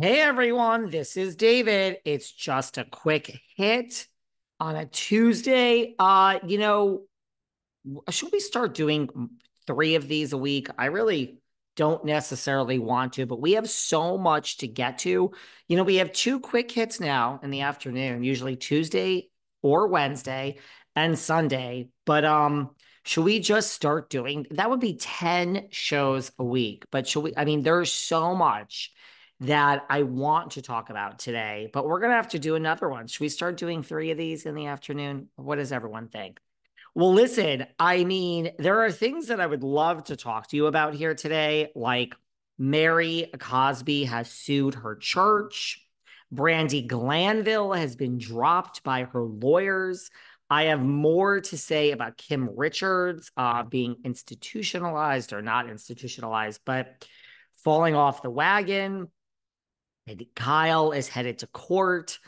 Hey everyone, this is David. It's just a quick hit on a Tuesday. Uh, you know, should we start doing three of these a week? I really don't necessarily want to, but we have so much to get to. You know, we have two quick hits now in the afternoon, usually Tuesday or Wednesday and Sunday. But um, should we just start doing that would be 10 shows a week. But should we I mean, there's so much that I want to talk about today, but we're going to have to do another one. Should we start doing three of these in the afternoon? What does everyone think? Well, listen, I mean, there are things that I would love to talk to you about here today, like Mary Cosby has sued her church. Brandi Glanville has been dropped by her lawyers. I have more to say about Kim Richards uh, being institutionalized or not institutionalized, but falling off the wagon. And Kyle is headed to court.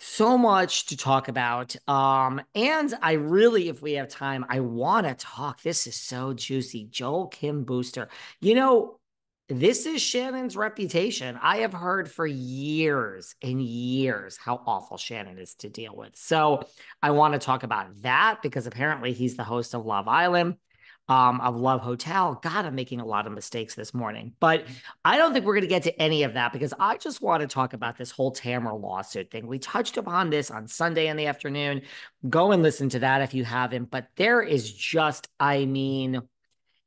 So much to talk about. Um, and I really, if we have time, I want to talk. This is so juicy. Joel Kim Booster. You know, this is Shannon's reputation. I have heard for years and years how awful Shannon is to deal with. So I want to talk about that because apparently he's the host of Love Island um, of Love Hotel. God, I'm making a lot of mistakes this morning, but I don't think we're going to get to any of that because I just want to talk about this whole Tamra lawsuit thing. We touched upon this on Sunday in the afternoon. Go and listen to that if you haven't. But there is just, I mean,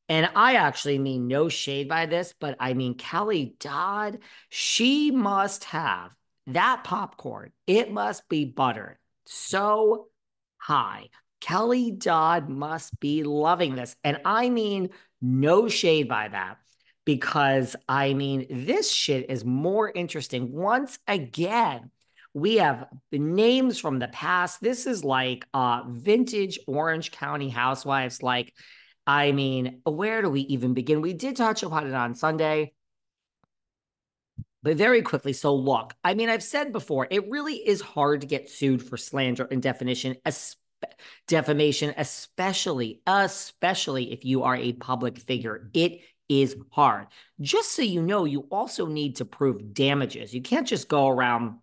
and I actually mean no shade by this, but I mean, Kelly Dodd, she must have that popcorn. It must be buttered so high Kelly Dodd must be loving this. And I mean, no shade by that, because I mean, this shit is more interesting. Once again, we have names from the past. This is like uh vintage Orange County housewives. Like, I mean, where do we even begin? We did touch upon it on Sunday. But very quickly, so look, I mean, I've said before, it really is hard to get sued for slander and definition, especially defamation, especially, especially if you are a public figure. It is hard. Just so you know, you also need to prove damages. You can't just go around.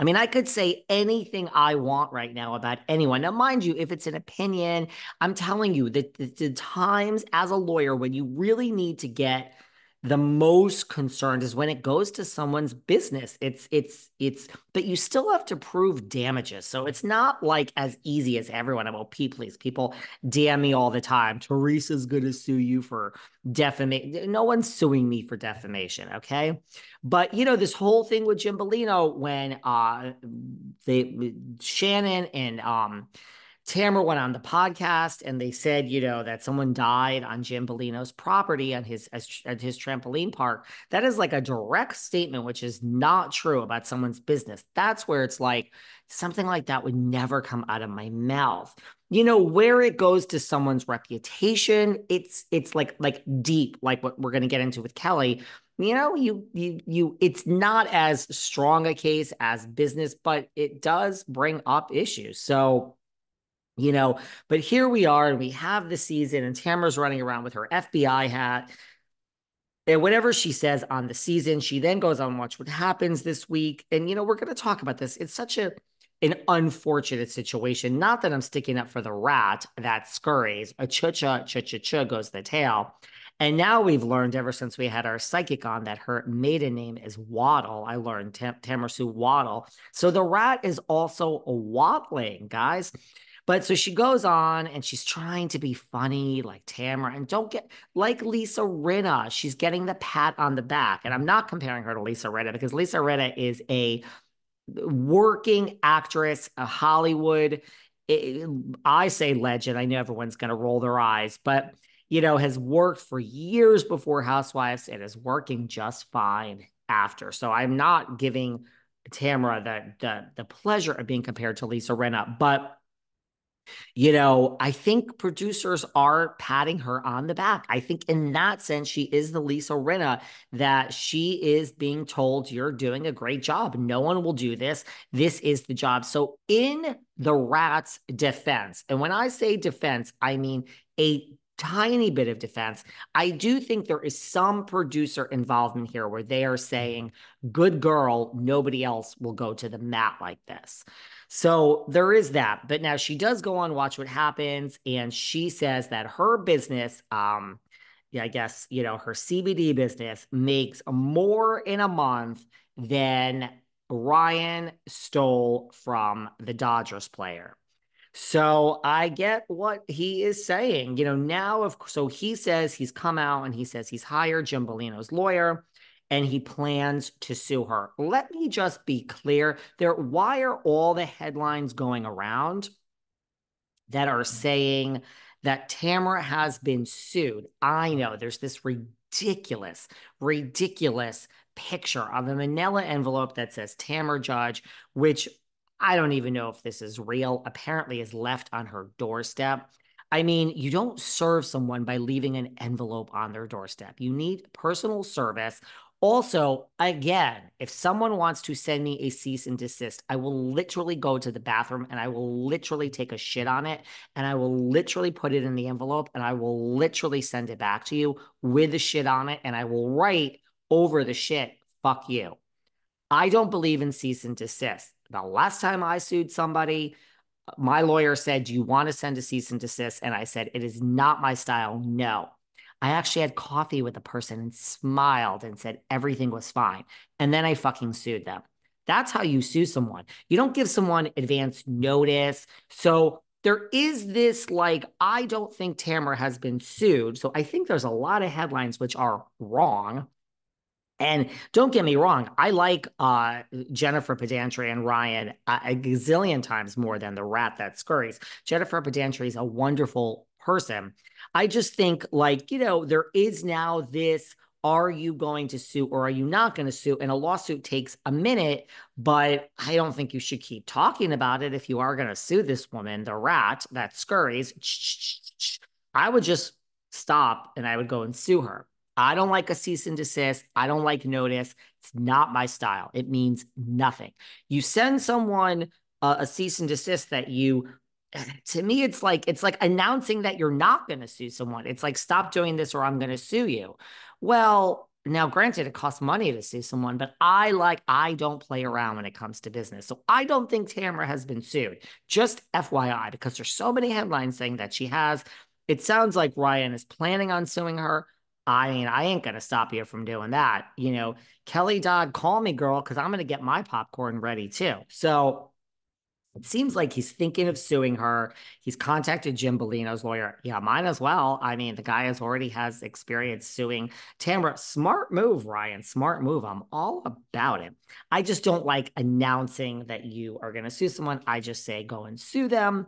I mean, I could say anything I want right now about anyone. Now, mind you, if it's an opinion, I'm telling you that the, the times as a lawyer when you really need to get the most concerned is when it goes to someone's business. It's it's it's but you still have to prove damages. So it's not like as easy as everyone I'm well please people dm me all the time. Teresa's gonna sue you for defamation no one's suing me for defamation okay? But you know this whole thing with jim Bellino when uh they shannon and um Tamra went on the podcast and they said, you know, that someone died on Jim Bellino's property on his at his trampoline park. That is like a direct statement, which is not true about someone's business. That's where it's like something like that would never come out of my mouth. You know, where it goes to someone's reputation, it's it's like like deep, like what we're gonna get into with Kelly you know you you you it's not as strong a case as business but it does bring up issues so you know, but here we are and we have the season and Tamra's running around with her FBI hat. And whatever she says on the season, she then goes on watch what happens this week. And you know, we're going to talk about this. It's such a an unfortunate situation. Not that I'm sticking up for the rat that scurries. A cha cha cha cha cha goes the tail. And now we've learned ever since we had our psychic on that her maiden name is Waddle. I learned Tam- Tamra Sue Waddle. So the rat is also a waddling, guys. But so she goes on and she's trying to be funny like Tamra and don't get like Lisa Rinna. She's getting the pat on the back. And I'm not comparing her to Lisa Rinna because Lisa Rinna is a working actress, a Hollywood, eh, I say legend. I know everyone's going to roll their eyes, but you know, has worked for years before Housewives and is working just fine after. So I'm not giving Tamra the the, the pleasure of being compared to Lisa Rinna, but you know, I think producers are patting her on the back. I think in that sense, she is the Lisa Rinna that she is being told, you're doing a great job. No one will do this. This is the job. So, in the rat's defense, and when I say defense, I mean a tiny bit of defense. I do think there is some producer involvement here where they are saying, good girl, nobody else will go to the mat like this. So there is that. But now she does go on Watch What Happens, and she says that her business, um, yeah, I guess, you know, her CBD business makes more in a month than Ryan stole from the Dodgers player. So I get what he is saying. You know, now of so he says he's come out and he says he's hired Jim Bellino's lawyer and he plans to sue her. Let me just be clear there why are all the headlines going around that are mm-hmm. saying that Tamra has been sued? I know there's this ridiculous, ridiculous picture of a manila envelope that says Tamra Judge, which I don't even know if this is real, apparently is left on her doorstep. I mean, you don't serve someone by leaving an envelope on their doorstep. You need personal service. Also, again, if someone wants to send me a cease and desist, I will literally go to the bathroom and I will literally take a shit on it and I will literally put it in the envelope and I will literally send it back to you with the shit on it and I will write over the shit, fuck you. I don't believe in cease and desist. The last time I sued somebody, my lawyer said, Do you want to send a cease and desist? And I said, It is not my style. No. I actually had coffee with the person and smiled and said everything was fine. And then I fucking sued them. That's how you sue someone. You don't give someone advance notice. So there is this like, I don't think Tamra has been sued. So I think there's a lot of headlines which are wrong. And don't get me wrong, I like uh, Jennifer Pedranti and Ryan a, gazillion times more than the rat that scurries. Jennifer Pedranti is a wonderful person. I just think, like, you know, there is now this are you going to sue or are you not going to sue? And a lawsuit takes a minute, but I don't think you should keep talking about it if you are going to sue this woman, the rat that scurries. I would just stop and I would go and sue her. I don't like a cease and desist. I don't like notice. It's not my style. It means nothing. You send someone a, cease and desist that you to me it's like it's like announcing that you're not going to sue someone. It's like stop doing this or I'm going to sue you. Well, now granted it costs money to sue someone, but I like I don't play around when it comes to business. So I don't think Tamra has been sued. Just FYI because there's so many headlines saying that she has. It sounds like Ryan is planning on suing her. I mean, I ain't gonna stop you from doing that. You know, Kelly Dodd, call me, girl, because I'm gonna get my popcorn ready too. So it seems like he's thinking of suing her. He's contacted Jim Bellino's lawyer. Yeah, mine as well. I mean, the guy has already has experience suing Tamra. Smart move, Ryan. Smart move. I'm all about it. I just don't like announcing that you are going to sue someone. I just say go and sue them.